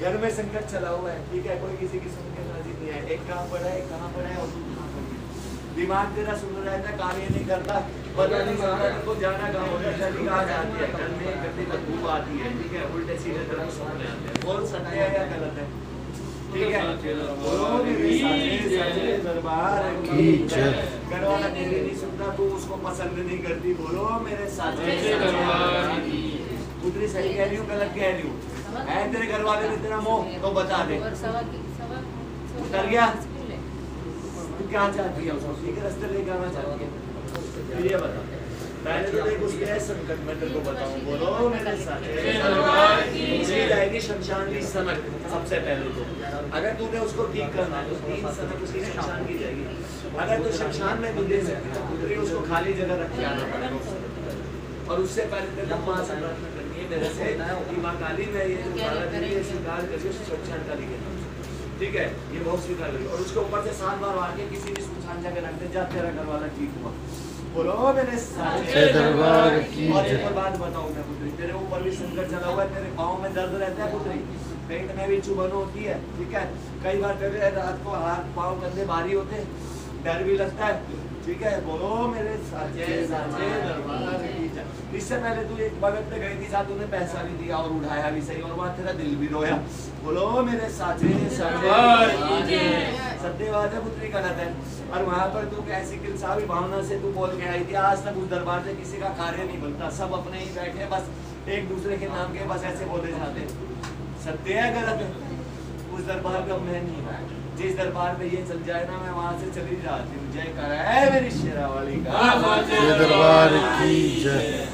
घर में संकट चला हुआ है ठीक है? कोई किसी की सुन के राज़ी नहीं है। एक कहाँ पड़ा है एक कहाँ पड़ा है और तू कहाँ पड़ी है। दिमाग तेरा सुन रहा है कार्य नहीं करता पता नहीं चलता तेरे को जाना कहाँ होता है। चली कहाँ जाती है घर में गंदी बदबू आती है ठीक है? उल्टे सीधे तरह सपने आते हैं। बोल सत्य है या गलत है? ठीक है? बोलो मेरे साथे साथे दरबार की जय घर वाला तेरी नहीं सुनता तू उसको पसंद नहीं करती बोलो मेरे साथे। पुत्री सही कह रही हूँ गलत कह रही हूँ। है तेरे घर वाले में तेरा मोह तो बता दे। उतर गया? तू क्या चाहती है? उसको ठीक रास्ते लेके आना चाहती है। फिर ये बता। पहले तो देख उसके संकट मैं तेरे को बताऊँ बोलो। मेरे साथ शमशान की सनक सबसे पहले तो। अगर तूने उसको ठीक करना तो तीन सनक उसकी शमशान की जाएगी। अगर तू शमशान में नहीं दे सकती तो उसको खाली जगह रख के आना पड़ेगा और उससे पहले तेरे को माँ से प्रार्थना है मेरे से कि माँ काली मैं ये तुम्हारा दिल स्वीकार करके शमशान का लिखे ठीक है ये बहुत स्वीकार करी और उसके ऊपर से सात बार मार के किसी भी सुनसान जगह रख दे जा तेरा घर वाला ठीक हुआ। बोलो मेरे दरबार की और एक और बात बताऊँ मैं पुत्री तेरे ऊपर भी संकट चला हुआ है तेरे पाँव में दर्द रहता है पुत्री। पेट में भी चुभन होती है ठीक है? कई बार तेरे रात को हाथ पाँव कंधे भारी होते हैं डर भी लगता है। ठीक है? बोलो मेरे साचे साचे जय। इससे पहले तू एक भगत पे गई थी साथ तूने पैसा भी दिया और उठाया भी सही और वहाँ तेरा दिल भी रोया। बोलो मेरे साचे साचे। दरबार सत्यवाद है पुत्री गलत है। और वहाँ पर तू कैसी किलसावी भावना से तू बोल के आई थी आज तक उस दरबार से किसी का कार्य नहीं बनता। सब अपने ही बैठे बस एक दूसरे के नाम के बस ऐसे बोले जाते। सत्य है गलत है? उस दरबार का मैं नहीं हूँ। जिस दरबार पे ये चल जाए ना मैं वहाँ से चली जाती हूँ। जय कर है मेरी शेरा वाली का दरबार की जय।